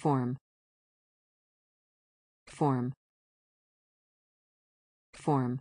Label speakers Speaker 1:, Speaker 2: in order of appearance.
Speaker 1: form. Form. Form.